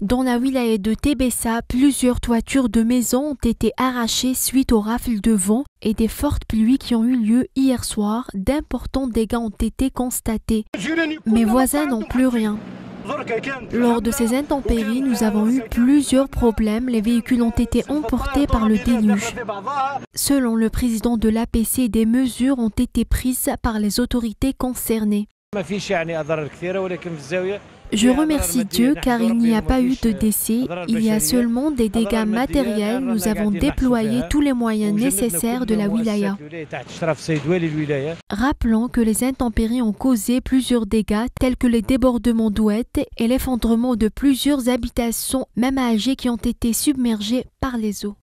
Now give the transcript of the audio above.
Dans la wilaya de Tebessa, plusieurs toitures de maisons ont été arrachées suite aux rafles de vent et des fortes pluies qui ont eu lieu hier soir. D'importants dégâts ont été constatés. Mes voisins n'ont plus rien. Lors de ces intempéries, nous avons eu plusieurs problèmes. Les véhicules ont été emportés par le déluge. Selon le président de l'APC, des mesures ont été prises par les autorités concernées. Je remercie Dieu car il n'y a pas eu de décès, il y a seulement des dégâts matériels. Nous avons déployé tous les moyens nécessaires de la wilaya. Rappelons que les intempéries ont causé plusieurs dégâts tels que les débordements d'ouettes et l'effondrement de plusieurs habitations, même âgées, qui ont été submergées par les eaux.